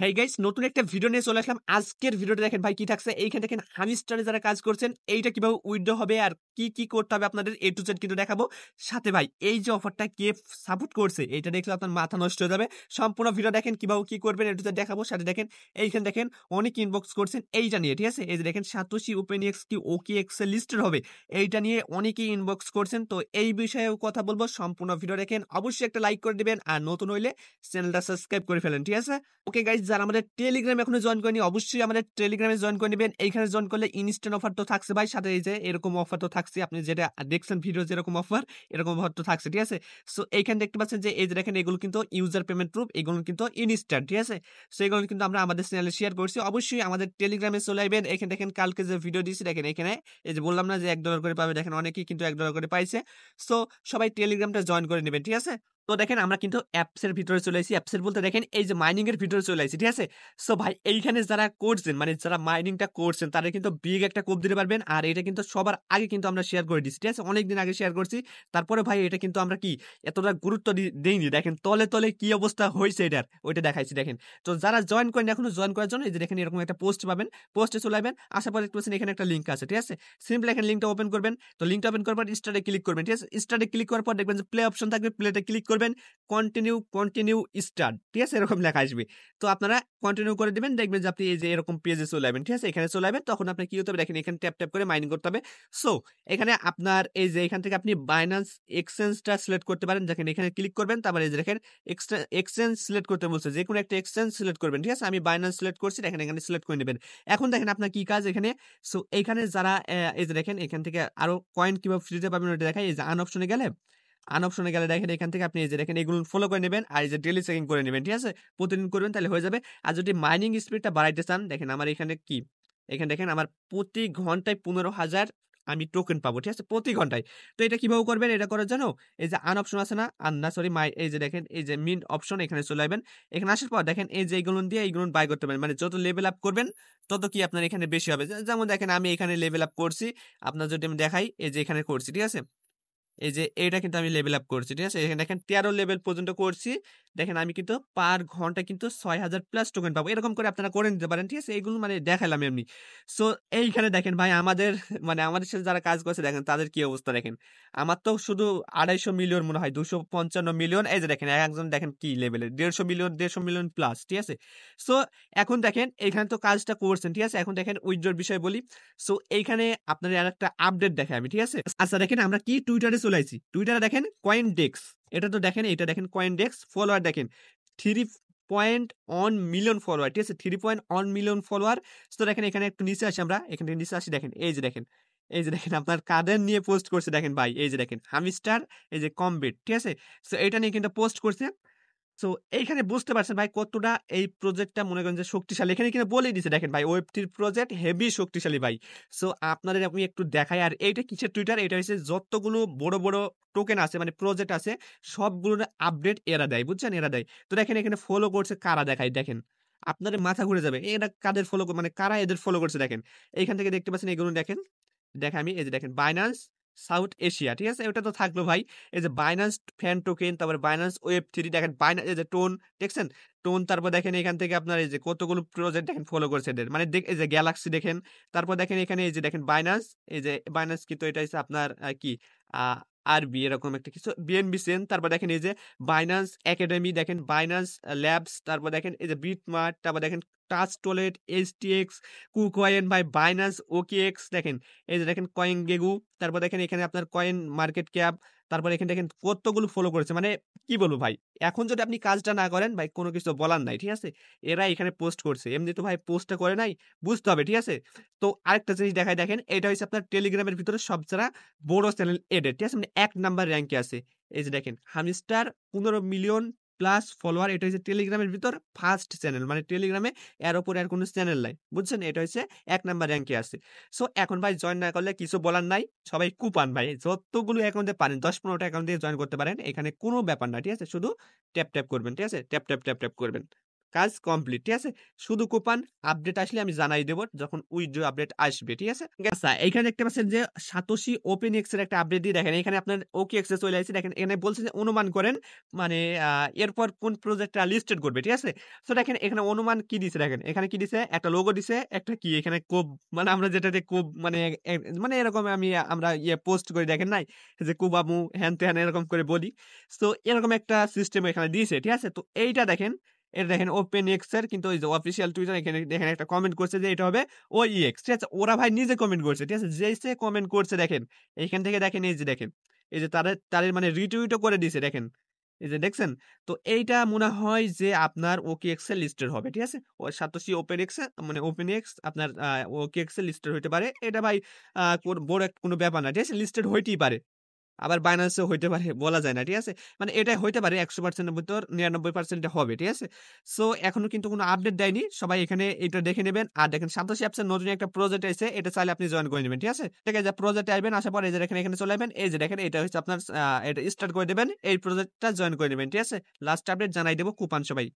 Hey guys নতুন একটা video নিয়ে চলে আসলাম। আজকের ভিডিওটা দেখেন ভাই কি থাকছে? এইখানে দেখেন হামিস্টারে যারা কাজ করছেন, এইটা কীভাবে উইথড্র হবে আর কি কি করতে হবে আপনাদের এ টু জেড কিন্তু দেখাবো। সাথে ভাই, এই যে অফারটা কে সাপোর্ট করছে, এইটা দেখলে আপনার মাথা নষ্ট হয়ে যাবে। সম্পূর্ণ ভিডিও দেখেন কীভাবে কি করবেন এ টু জেড দেখাবো। সাথে দেখেন, এইখানে দেখেন অনেক ইনবক্স করছেন এইটা নিয়ে, ঠিক আছে? এই যে দেখেন সাতোশি ওপেন এক্স কি ওকে এক্স লিস্টেড হবে, এইটা নিয়ে অনেকেই ইনবক্স করছেন। তো এই বিষয়েও কথা বলব। সম্পূর্ণ ভিডিও দেখেন, অবশ্যই একটা লাইক করে দিবেন। আর নতুন হইলে চ্যানেলটা সাবস্ক্রাইব করে ফেলেন, ঠিক আছে? ওকে গাইজ যারা আমাদের টেলিগ্রামে এখনও জয়েন করেনি, অবশ্যই আমাদের টেলিগ্রামে জয়েন করে নেবেন। এইখানে জয়েন করলে ইনস্ট্যান্ট অফার তো থাকছে ভাই। সাথে এই যে এরকম অফার তো থাকছে। আপনি যেটা দেখছেন ভিডিও যেরকম অফার এরকম অফার তো থাকছে, ঠিক আছে? সো এইখানে দেখতে পাচ্ছেন যে এই যে দেখেন, এগুলো কিন্তু ইউজার পেমেন্ট প্রুফ এগুলো কিন্তু ইনস্ট্যান্ট ঠিক আছে? সো এগুলো কিন্তু আমরা আমাদের চ্যানেলে শেয়ার করছি। অবশ্যই আমাদের টেলিগ্রামে চলে আসবেন। এখানে দেখেন, কালকে যে ভিডিও দিয়েছি, দেখেন এখানে, এই যে বললাম না যে এক ডলার করে পাবে, দেখেন অনেকেই কিন্তু এক ডলার করে পাইছে। সো সবাই টেলিগ্রামটা জয়েন করে নেবেন, ঠিক আছে? তো দেখেন আমরা কিন্তু অ্যাপসের ভিতরে চলে আসি অ্যাপসের বলতে দেখেন এই যে মাইনিং এর ভিতরে চলে আসি ঠিক আছে? সো ভাই, এইখানে যারা করছেন মানে যারা মাইনিংটা করছেন তারা কিন্তু বিগ একটা কোপ দিতে পারবেন। আর এটা কিন্তু সবার আগে কিন্তু আমরা শেয়ার করে দিচ্ছি ঠিক আছে? অনেকদিন আগে শেয়ার করছি। তারপরে ভাই, এটা কিন্তু আমরা কি, এতটা গুরুত্ব দেইনি। দেখেন তলে তলে কি অবস্থা হয়েছে এটার, ওইটা দেখাইছি, দেখেন। তো যারা জয়েন করেন এখনও জয়েন করার জন্য এই যে দেখেন এরকম একটা পোস্ট পাবেন। পোস্টে চলে আসবেন, আসার পর দেখতে এখানে একটা লিঙ্ক আছে, ঠিক আছে? সিম্পল এখানে লিঙ্কটা ওপেন করবেন। তো লিঙ্কটা ওপেন করার পর স্টার্টে ক্লিক করবেন, ঠিক আছে? স্টার্টে ক্লিক করার পর দেখবেন যে প্লে অপশন থাকবে প্লেতে ক্লিক করবেন। কন্টিনিউ কন্টিনিউ স্টার্ট ঠিক আছে? এরকম লেখা আসবে। তো আপনারা কন্টিনিউ করে দেবেন, দেখবেন যে আপনি এই যে এরকম পেজে চলে যাবেন ঠিক আছে? এখানে চলে যাবেন তখন আপনি কি হতে হবে? দেখেন, এখানে ট্যাপ ট্যাপ করে মাইনিং করতে হবে। সো এখানে আপনার এই যে এখান থেকে আপনি বাইন্যান্স এক্সচেঞ্জটা সিলেক্ট করতে পারেন। দেখেন, এখানে ক্লিক করবেন, তারপরে এই যে দেখেন এক্সচেঞ্জ সিলেক্ট করতে বলছে। যে কোনো একটা এক্সচেঞ্জ সিলেক্ট করবেন, ঠিক আছে? আমি বাইন্যান্স সিলেক্ট করছি, দেখেন, এখানে সিলেক্ট করে নেবেন। এখন দেখেন, আপনার কি কাজ এখানে? সো এইখানে যারা এই যে দেখেন, এখান থেকে আরও কয়েন কীভাবে ফ্রিতে পাবেন, ওটা দেখাই। এই যে আন অপশনে গেলে আন অপশনে গেলে দেখেন এখান থেকে আপনি এই যে দেখেন এগুলো ফলো করে নেবেন আর এই যে ডেলি চেকিং করে নেবেন, ঠিক আছে? প্রতিদিন করবেন তাহলে হয়ে যাবে। আর যদি মাইনিং স্পিডটা বাড়াইতে চান, দেখেন আমার এখানে কি? এখানে দেখেন আমার প্রতি ঘন্টায় পনেরো হাজার আমি টোকেন পাবো, ঠিক আছে? প্রতি ঘন্টায়। তো এটা কীভাবে করবেন? এটা করার জন্য এই যে আন অপশন আছে না? আন না সরি মাই এই যে দেখেন, এই যে মিন অপশন এখানে চলে আসবেন। এখানে আসার পর দেখেন এই যে এইগুলো দিয়ে এইগুলো বাই করতে পারেন। মানে যত লেভেল আপ করবেন, তত কি আপনার এখানে বেশি হবে। যেমন দেখেন আমি এখানে লেভেল আপ করছি, আপনার যদি আমি দেখাই, এই যে এখানে করছি, ঠিক আছে? এই যে এটা কিন্তু আমি লেভেল আপ করছি, ঠিক আছে? এখানে দেখেন তেরো লেভেল পর্যন্ত করছি। দেখেন আমি কিন্তু পার ঘণ্টা কিন্তু ছয় হাজার প্লাস টোকেন পাবো। এরকম করে আপনারা করে নিতে পারেন, ঠিক আছে? এইগুলো মানে দেখালাম এমনি সো এইখানে দেখেন ভাই, আমাদের মানে আমাদের সাথে যারা কাজ করছে, দেখেন তাদের কি অবস্থা দেখেন। আমার তো শুধু আড়াইশো মিলিয়ন মনে হয়, দুশো পঞ্চান্ন মিলিয়ন এই যে দেখেন, একজন দেখেন কি লেভেলের দেড়শো মিলিয়ন দেড়শো মিলিয়ন প্লাস ঠিক আছে? সো এখন দেখেন এখানে তো কাজটা করছেন, ঠিক আছে? এখন দেখেন উইথড্রর বিষয় বলি। সো এইখানে আপনাদের আর একটা আপডেট দেখে আমি, ঠিক আছে? আচ্ছা দেখেন আমরা কি টুইটারে চলে আসছি টুইটারে দেখেন কয়েন ডেক্স এটা তো দেখেন, এটা দেখেন কয়েন ডেক্স ফলোয়ার দেখেন three point one million follower ঠিক আছে? Three point one million follower তো দেখেন এখানে একটু নিচে আসি আমরা, এখানে নিচে আসি, দেখেন, এই যে দেখেন, এই যে দেখেন আপনার কাদের নিয়ে পোস্ট করছে দেখেন ভাই, এই যে দেখেন হামিস্টার এই যে কমবেট ঠিক আছে? তো এটা নিয়ে কিন্তু পোস্ট করছে সো এইখানে বুঝতে পারছেন ভাই কতটা এই প্রজেক্টটা মনে করেন যে শক্তিশালী। এখানে কিন্তু বলেই দিচ্ছে দেখেন ভাই ওয়েব থ্রির প্রজেক্ট হেভি শক্তিশালী ভাই। সো আপনাদের আমি একটু দেখাই, আর এইটা কিসের টুইটার? এটা হচ্ছে যতগুলো বড় বড় টোকেন আছে মানে প্রজেক্ট আছে, সবগুলোর আপডেট এরা দেয়, বুঝছেন? এরা দেয়। তো দেখেন এখানে ফলো করছে কারা? দেখায় দেখেন। আপনাদের মাথা ঘুরে যাবে, এরা কাদের ফলো মানে কারা এদের ফলো করছে? দেখেন, এইখান থেকে দেখতে পাচ্ছেন এগুলো দেখেন। দেখে আমি, এই যে দেখেন বাইন্যান্স সাউথ এশিয়া, ঠিক আছে? ওটা তো থাকল ভাই। এই যে বাইন্যান্স ফ্যান টোকেন তারপরে বাইন্যান্স ওয়েব থ্রি দেখেন বাইন্যান্স এই যে টোন, দেখছেন? টোন, তারপর দেখেন এখান থেকে আপনার এই যে কতগুলো প্রজেক্ট দেখেন ফলো করছে এদের। মানে এই যে গ্যালাক্সি দেখেন, তারপর দেখেন এখানে এই যে দেখেন বাইন্যান্স এই যে বাইন্যান্স কিন্তু এটা হচ্ছে আপনার কি? আর বি এরকম একটা কিছু বিএনবি সেন তারপর দেখেন এই যে বাইন্যান্স একাডেমি দেখেন বাইন্যান্স ল্যাবস তারপর দেখেন এই যে বিটমার্ট তারপর দেখেন টাচ টোলেট H T X KuCoin by Binance OKX দেখেন, এই যে দেখেন কয়েন গেগু তারপর দেখেন এখানে আপনার কয়েন মার্কেট ক্যাপ তারপর এখানে দেখেন কতগুলো ফলো করেছে মানে কি বলব ভাই, এখন যদি আপনি কাজটা না করেন ভাই, কোনো কিছু বলার নাই, ঠিক আছে? এরা এখানে পোস্ট করছে, এমনি তো ভাই পোস্টটা করে নাই, বুঝতে হবে, ঠিক আছে? তো আরেকটা জিনিস দেখায় দেখেন, এটা হচ্ছে আপনার টেলিগ্রামের ভিতরে সবচেয়ে বড় চ্যানেল এডেড ঠিক আছে? মানে এক নাম্বার র্যাঙ্কে আছে, এই যে দেখেন, হামিস্টার পনেরো মিলিয়ন প্লাস ফলোয়ার, এটা হচ্ছে টেলিগ্রামের ভিতর ফার্স্ট চ্যানেল। মানে টেলিগ্রামে এর ওপর আর কোনো চ্যানেল নাই। বুঝছেন? এটা হচ্ছে এক নাম্বার র্যাঙ্কে আছে। সো, এখন ভাই জয়েন না করলে কিছু বলার নাই। সবাই কুপান ভাই। যতগুলো অ্যাকাউন্টে পারেন, দশ পনেরোটা অ্যাকাউন্ট দিয়ে জয়েন করতে পারেন, এখানে কোনো ব্যাপার না, ঠিক আছে? শুধু ট্যাপ ট্যাপ করবেন, ঠিক আছে? ট্যাপ ট্যাপ ট্যাপ ট্যাপ করবেন। কাজ কমপ্লিট, ঠিক আছে? শুধু কুপন আপডেট আসলে আমি জানাই দেবো যখন উইথড্র আপডেট আসবে, ঠিক আছে? আচ্ছা এইখানে দেখতে পাচ্ছেন যে সাতোশি ওপেন এক্সের একটা আপডেট দিয়ে দেখেন, এখানে আপনার ওকে এক্সে চলে আসছে। দেখেন, এখানে বলছে যে অনুমান করেন মানে এরপর কোন প্রজেক্টটা লিস্টেড করবে, ঠিক আছে? তো দেখেন, এখানে অনুমান কি দিছে দেখেন? এখানে কি দিছে? একটা লোগো দিছে, একটা কি? এখানে কোব মানে আমরা যেটাতে কোব মানে মানে এরকম আমি, আমরা ইয়ে পোস্ট করি, দেখেন নাই? যে কুবামু হ্যান ত্যান এরকম করে বলি। তো এরকম একটা সিস্টেম এখানে দিয়েছে, ঠিক আছে? তো এইটা দেখেন এটা দেখেন ওপেন এক্সের কিন্তু ওই যে অফিসিয়াল টুইটার এখানে দেখেন একটা কমেন্ট করছে যে এটা হবে ও ই এক্স ঠিক আছে? ওরা ভাই নিজে কমেন্ট করছে, ঠিক আছে? যে সে কমেন্ট করছে দেখেন এইখান থেকে দেখেন এই যে দেখেন, এই যে তাদের তাদের মানে রিটুইটও করে দিছে দেখেন, এই যে দেখছেন? তো এইটা মনে হয় যে আপনার ওকে এক্সেল লিস্টেড হবে, ঠিক আছে? ও সাতোশি ওপেন এক্স মানে ওপেন এক্স আপনার ওকে এক্সেল লিস্টেড হইতে পারে। এটা ভাই বড় কোনো ব্যাপার না, ঠিক আছে? লিস্টেড হইতেই পারে। আবার বাইন্যান্সেও হইতে পারে, বলা যায় না, ঠিক আছে? মানে এটা হইতে পারে একশো পার্সেন্টের ভিতর, নিরানব্বই পার্সেন্টে হবে, ঠিক আছে? সো এখনও কিন্তু কোনো আপডেট দেয়নি। সবাই এখানে এটা দেখে নেবেন। আর দেখেন সাতোশি অ্যাপসের নতুন একটা প্রজেক্ট এসে এটা চাইলে আপনি জয়েন করে নেবেন, ঠিক আছে? ঠিক আছে প্রজেক্টে আসবেন আসার পর এই যে দেখেন, এখানে চলে আসবেন এই যে দেখেন, এটা হচ্ছে আপনার এটা স্টার্ট করে দেবেন। এই প্রজেক্টটা জয়েন করে নেবেন, ঠিক আছে? লাস্ট আপডেট জানাই দেবো কুপান সবাই।